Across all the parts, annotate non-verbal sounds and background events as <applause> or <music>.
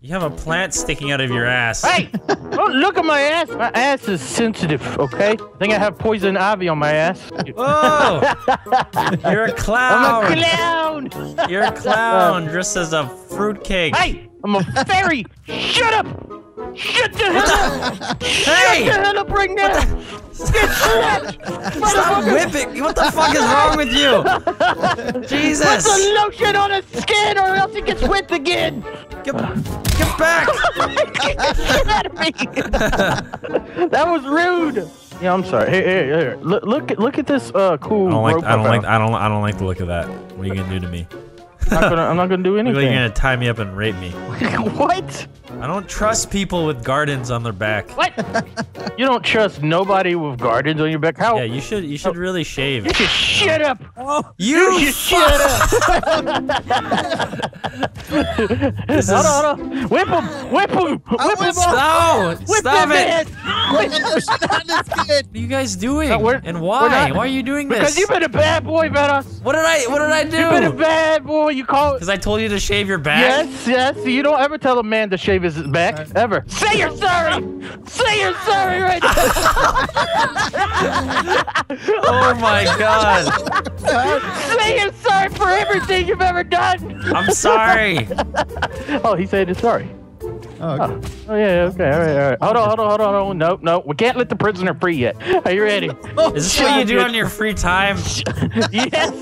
You have a plant sticking out of your ass. Hey! Oh, look at my ass. My ass is sensitive, okay? I think I have poison ivy on my ass. Whoa! <laughs> You're a clown! I'm a clown! You're a clown dressed as a fruitcake. Hey! I'm a fairy! Shut up! Shut the hell up! Hey! <laughs> Shut the hell up right now! Get slapped! Stop whipping! What the fuck is wrong with you? Jesus! Put Jesus! the lotion on his skin or else he gets whipped again! Get, get back! <laughs> Get the shit out of me! that was rude! Yeah, I'm sorry. Here, here, here. Look, look, at- look at this uh, cool I don't like. rope I don't like. I don't. I don't like the look of that. What are you gonna do to me? I'm not gonna, I'm not gonna do Look like anything. you're gonna tie me up and rape me. <laughs> what? I don't trust people with gardens on their back. What? you don't trust nobody with gardens on your back? How? Yeah, you should. You should really shave. You should shut up! Oh, You You should shut up! <laughs> This hold is- on, hold on. Whip him! Whip him! Whip him! No! Whip Stop that it! man! Whip- What are you guys doing? No, and why? not- why are you doing this? Because you've been a bad boy, Vanoss. What did I? What did I do? You've been a bad boy. You call Because I told you to shave your back. Yes, yes. You don't ever tell a man to shave his back, ever. Say you're sorry. Say you're sorry right now. <laughs> Oh my god! Say you're sorry for everything you've ever done. I'm sorry. <laughs> Oh, he said he's sorry. Oh, okay. Oh yeah, okay, all right, all right. Hold on, hold on, hold on, hold on. No, no, we can't let the prisoner free yet. Are you ready? <laughs> Is this what you do on your free time? yes.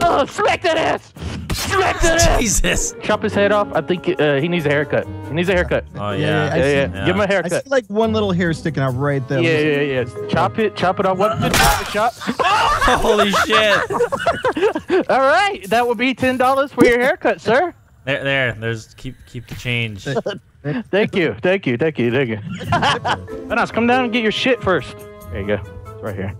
Oh, smack that ass. Smack that ass. Jesus. Chop his head off. I think uh, he needs a haircut. He needs a haircut. Oh Yeah, yeah. I Yeah, see- yeah. Give him a haircut. I see like one little hair sticking out right there. Yeah, yeah, yeah. Chop it, chop it off. What the chop? <laughs> Holy shit. <laughs> All right, that will be ten dollars for your haircut, sir. There, there. There's keep keep the change. <laughs> Thank you, thank you, thank you, thank you. Vanoss, come down and get your shit first. There you go. It's right here.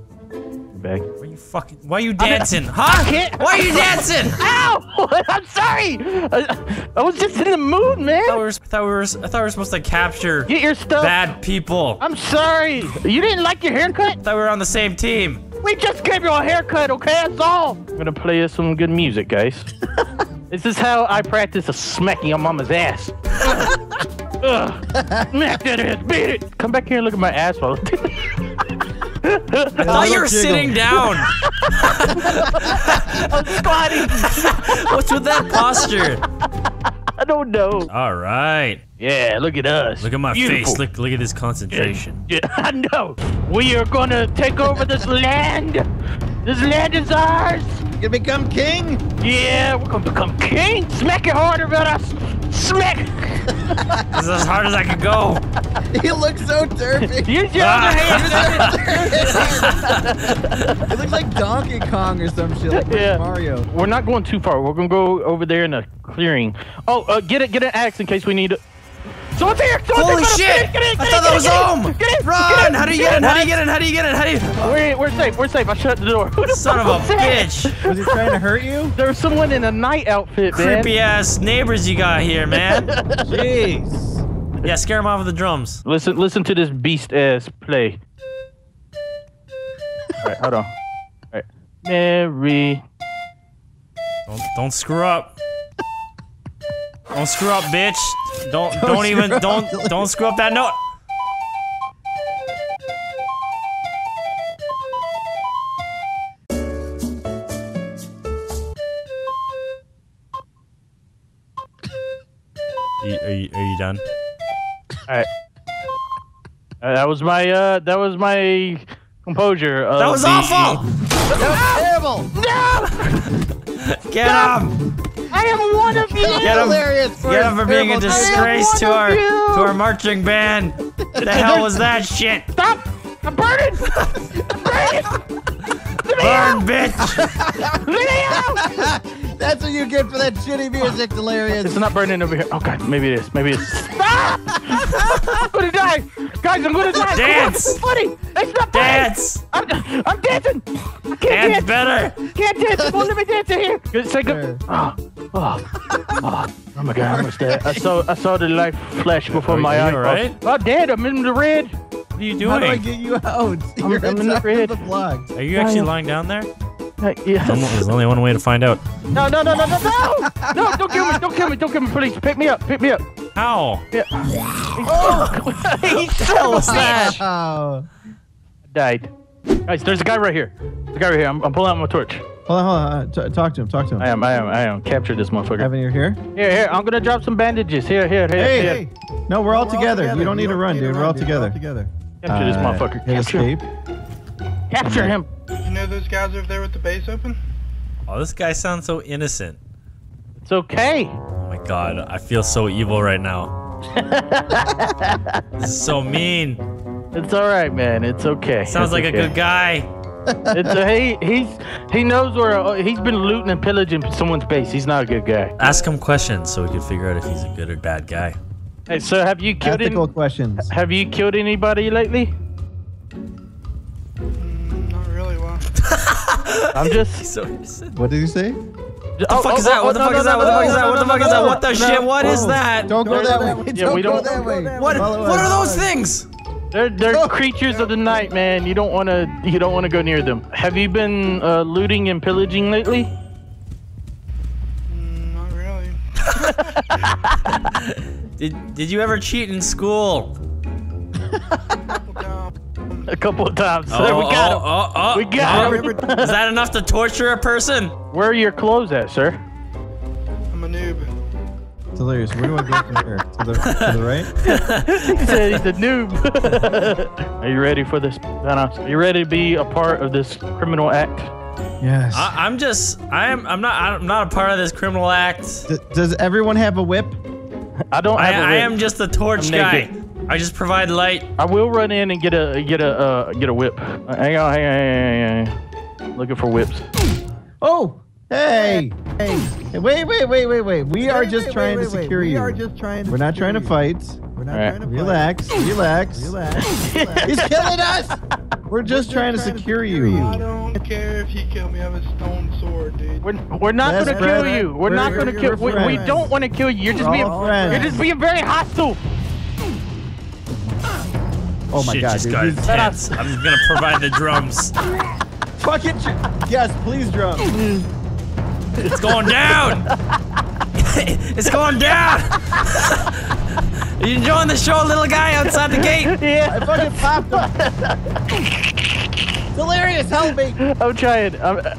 Bag. Why are you fucking? Why are you dancing? Huh? can't- Why are you dancing? <laughs> Ow! <laughs> I'm sorry. I, I was just in the mood, I man. thought we were, I thought we were, I thought we were supposed to capture Get your stuff. bad people. I I'm sorry. You didn't like your haircut? I thought we were on the same team. We just gave you a haircut, okay? That's all. I'm gonna play us some good music, guys. <laughs> this is how I practice a smacking on mama's ass. Ugh. Smack that ass, beat it. Come back here and look at my asshole. I thought you were jiggle. sitting down. <laughs> Squatty. <laughs> What's with that posture? I don't know. All right. Yeah, look at us. Look at my Beautiful. face. Look look at this concentration. Yeah, <laughs> I know. We are gonna take over this land. This land is ours. You become king? Yeah, we're gonna become king. Smack it harder, Vanoss. Smack. <laughs> This is as hard as I can go. He looks so derpy. Use your other hand. it looks like Donkey Kong or some shit, like Yeah. Mario. We're not going too far. We're gonna go over there in a clearing. Oh, uh, get it, get an axe in case we need it. Someone's here! Someone's Holy here! shit! Get in, I get in, thought that was home. Get in! Run! How do you get in? How do you get in? How do you get in? How do you? We're, we're safe. We're safe. I shut the door. Who the Son of a that? bitch! Was he trying to hurt you? There was someone in a night outfit, man. Creepy ass neighbors you got here, man. <laughs> Jeez. Yeah, scare them off with the drums. Listen, listen to this beast ass play. All right, hold on. All right, Mary. Don't don't screw up. Don't screw up, bitch. Don't don't, Don't even up. don't don't screw up that note. Are you, are you, are you done? All right. Uh, that was my uh, that was my composure. Of That was the- awful. Terrible. Get him! I am one of you. Get him! Hilarious. Get him for being a disgrace to our you. to our marching band. What the hell was that shit? Stop! I'm burning! I'm burning! Burn, bitch! Let me out! That's what you get for that shitty music, Delirious. It's not burning over here. Oh god, maybe it is. Maybe it is. Stop! I'm gonna die! Guys, I'm gonna die! Dance! It's funny! It's not funny! Dance! I'm, I'm dancing! I can't Dance dance! better! Can't dance! Won't let me dance in here! Good, say good. Oh, oh, oh, oh my god, I almost dead. I saw, I saw the light flash before Are my you eyes. alright? Oh, dead! I'm in the red! What are you doing? How do I doing? get you out? <laughs> I'm- You're I'm in the red. the block. Are you actually lying down there? Uh, yes. There's only one way to find out. No, no, no, no, no, no! No, don't kill me! Don't kill me! Don't kill me! Please, pick me up! Pick me up! How? <laughs> Yeah. Oh! the hell was that? Oh. Died. Guys, there's a guy right here. There's a guy right here. I'm, I'm pulling out my torch. Hold on, hold on. Uh, t- talk to him. Talk to him. I am, I am, I am. Capture this motherfucker. Evan, you're here. Here, here. I'm gonna drop some bandages. Here, here, here. Hey, here. hey. No, we're all together. You don't need to run, dude. We're all together. Capture this Uh, motherfucker. Hit Capture, escape. capture him. You know those guys over there with the base open? Oh, this guy sounds so innocent. It's okay. My god, I feel so evil right now. <laughs> this is so mean. It's all right, man. It's okay. Sounds It's like a good guy. <laughs> It's a, he, he's he knows where uh, he's been looting and pillaging someone's base. He's not a good guy. Ask him questions so we can figure out if he's a good or bad guy. Hey, so have you killed Ethical any, questions. have you killed anybody lately? Mm, not really well. <laughs> I'm just. So innocent. What did you say? What the fuck is that? What the fuck is that? What the fuck is that? What the fuck is that? What the shit? What is that? Don't go that way. Yeah, Don't we go don't- that way. What? What are those things? They're they're Oh. creatures of the night, man. You don't want to you don't want to go near them. Have you been uh, looting and pillaging lately? Mm, not really. <laughs> Did Did you ever cheat in school? <laughs> A couple of times. Oh, There, we got oh, him. oh, oh, We got oh. him. Is that enough to torture a person? Where are your clothes at, sir? I'm a noob. Delirious. Where do I go from here? To the, to the right? <laughs> he said he's a noob. <laughs> are you ready for this, Thanos? Are you ready to be a part of this criminal act? Yes. I, I'm just. I'm. I'm not. I'm not a part of this criminal act. D- does everyone have a whip? I don't I, have a I whip. I am just a torch I'm guy. Naked. I just provide light. I will run in and get a get a uh, get a whip. Uh, hang on, hang on, hang on, hang on. Looking for whips. Oh, hey, hey, Hey, wait, wait, wait, wait, wait. We are just wait, trying wait, to wait. secure We you. are just trying to We're not secure trying to you. fight. We're not Alright. trying to fight. Relax, relax. Relax. <laughs> He's killing us. We're just trying to trying to secure secure you. I don't care if you kill me. I have a stone sword, dude. We're, we're not gonna kill you. We're We're- not gonna kill. We, we don't want to kill you. You're just We're being you're just being very hostile. Oh my Shit god, just dude. got he's- intense. I'm gonna provide the drums. Fucking ch- yes, please drum. It's going down. <laughs> it's going down. Are you enjoying the show, little guy outside the gate? <laughs> Yeah, I fucking popped him. Delirious, help me. I'm trying. I'm, uh,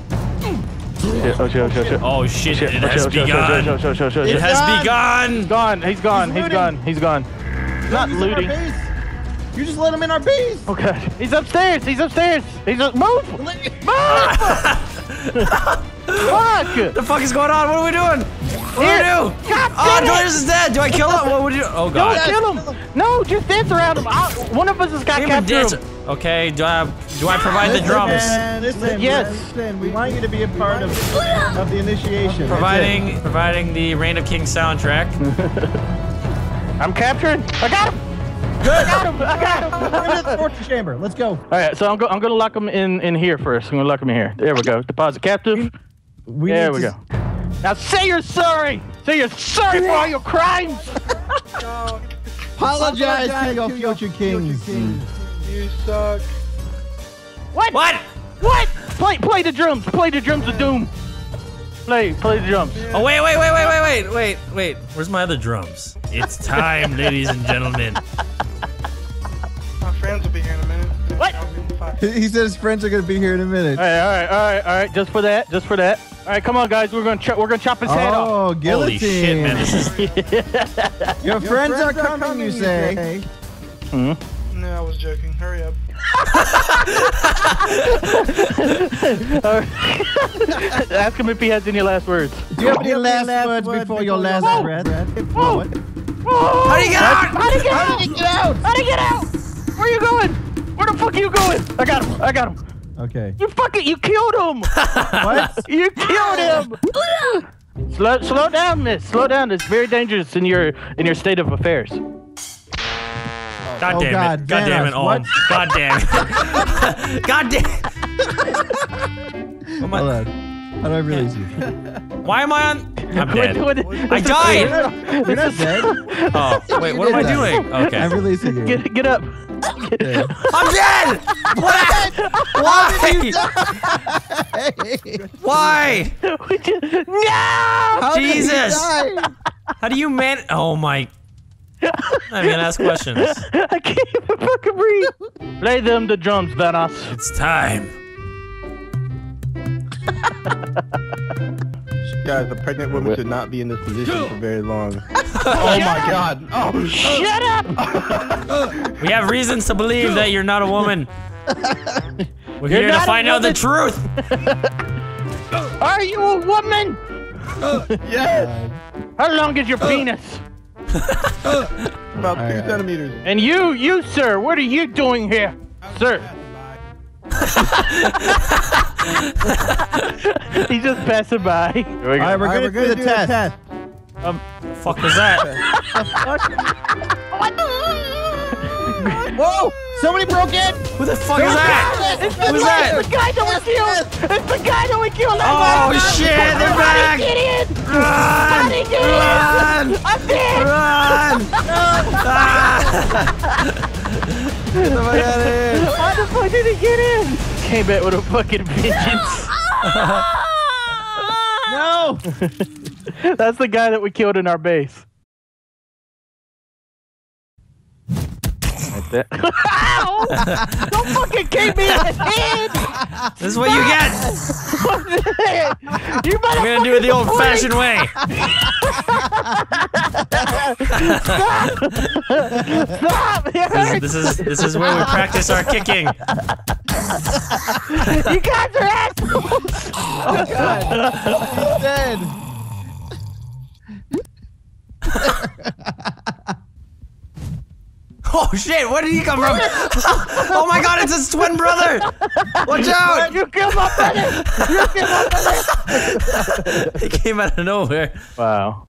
oh, shit, oh shit! Oh shit! Oh shit! Shit! It has shit, shit, begun. It shit. has gone. begun. He's gone. He's gone. He's He's looting. gone. He's gone. Not He's in our looting. Base. You just let him in our base. Okay. Oh, He's upstairs. He's upstairs. He's up. Move. Move. Fuck. <laughs> The fuck is going on? What are we doing? What do we Here. do? God Oh, damn it. Delirious is dead. Do I kill him? What would you? Oh god. Don't god. kill him. No, just dance around him. I, one of us has got Even captured dance- him. Okay. Do I do I provide the drums? man, listen, Yes. listen, we want you to be a part of, of the initiation. Providing providing the Reign of Kings soundtrack. <laughs> I'm capturing. I got him. Good. I got him. I got him. We're in the torture chamber. Let's go. All right, so I'm, go- I'm going to lock him in, in here first. I'm going to lock him in here. There we go. Deposit captive. We there we to... go. Now say you're sorry. Say you're sorry for all your crimes. Apologize, <laughs> Apologize to your to future, future kings. kings. You suck. What? What? What? Play, play the drums. Play the drums of doom. Play, play the drums. Yeah. Oh wait, wait, wait, wait, wait, wait, wait, wait. Where's my other drums? It's time, ladies and gentlemen. He <laughs> he said his friends are gonna be here in a minute. All right, all right, all right, all right. Just for that. Just for that. All right, come on, guys. We're gonna ch- we're gonna chop his head off. Oh, guillotine. Holy shit, man! This is <laughs> Your friends are coming, you say. Hmm? No, I was joking. Hurry up. <laughs> Ask him if he has any last words. Do you have any last words before your last breath? Whoa. What? How do you get out? How did he get out? did he get out? How did he get out? Where are you going? Where the fuck are you going? I got him. I got him. Okay. You fucking you killed him. <laughs> What? You killed him. slow slow down, miss. Slow down. It's very dangerous in your in your state of affairs. Oh, God Oh, damn God, it! God damn it! Thanos, <laughs> Oh. God damn it! God damn! Hold on. How do I release you? <laughs> Why am I on? I'm We're dead. doing- I died. You're not dead. Oh wait, what am I doing? Okay. I'm releasing you. Get get up. Yeah. I'm dead. What? Why? Why? We just- no. How Jesus. How do you man? Oh my! I'm gonna ask questions. I can't even fucking breathe. Play them the drums, Thanos. It's time. <laughs> Guys, a pregnant woman should not be in this position for very long. <laughs> oh my god. <laughs> Oh, Shut up! We have reasons to believe that you're not a woman. We're here to find out the truth. <laughs> Are you a woman? yes! How long is your uh. penis? About two Alright. centimeters. And you, you, sir, what are you doing here? Sir. <laughs> He's just passing by. Here we All go. right, we're All gonna right, we're do gonna the do the test. Fuck was that? <laughs> Whoa! Somebody broke in. Who the fuck is that? It's the Who's that? It's the guy that we killed! It's the guy that we killed! Oh shit! They're back! Get in! Run! Honey, get in! Run! I'm dead! Run! <laughs> Ah! Get the fuck out of here! How the fuck did he get in? Came back with a fucking <laughs> vengeance. No. <laughs> That's the guy that we killed in our base. Like that. Don't fucking kick me in the head! <laughs> This is what you get! you better I'm gonna do it the old fashioned way. stop! It This, hurts! this is this is where we practice our kicking. <laughs> You guys are assholes! <laughs> He's dead. Oh shit, where did he come from? <laughs> oh my god, it's his twin brother! Watch out! You killed my brother! You killed my brother! He came out of nowhere. Wow.